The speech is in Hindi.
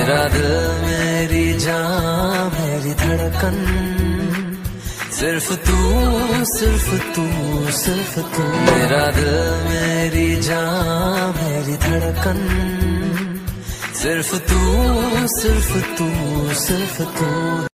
मेरा दिल, मेरी जान, मेरी धड़कन। सिर्फ़ तू सिर्फ़ तू सिर्फ़ तू। मेरा दिल, मेरी जान, मेरी धड़कन। सिर्फ़ तू सिर्फ़ तू सिर्फ़ तू।